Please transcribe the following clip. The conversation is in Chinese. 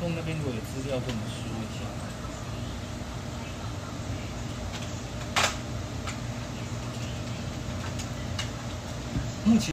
供那边如果有资料，跟我们说一下。目前。